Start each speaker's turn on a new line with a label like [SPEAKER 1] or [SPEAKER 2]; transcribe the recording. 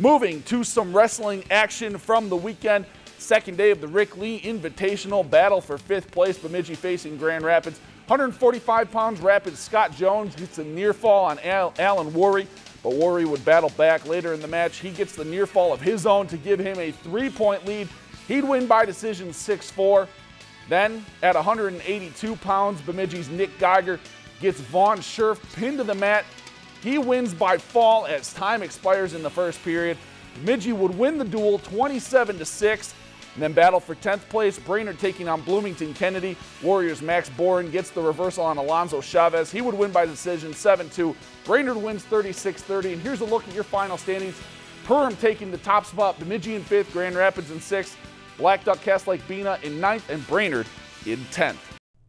[SPEAKER 1] Moving to some wrestling action from the weekend. Second day of the Rick Lee Invitational battle for fifth place. Bemidji facing Grand Rapids. 145 pounds Rapids Scott Jones gets a near fall on Al Alan Worry, but Worry would battle back later in the match. He gets the near fall of his own to give him a three point lead. He'd win by decision 6 4. Then at 182 pounds, Bemidji's Nick Geiger gets Vaughn Scherf pinned to the mat. He wins by fall as time expires in the first period. Bemidji would win the dual 27 to 6 and then battle for 10th place. Brainerd taking on Bloomington Kennedy. Warriors Max Boren gets the reversal on Alonzo Chavez. He would win by decision 7-2. Brainerd wins 36-30. And here's a look at your final standings. Perham taking the top spot. Bemidji in 5th, Grand Rapids in 6th. Blackduck Cass Lake Bena in ninth, and Brainerd in 10th.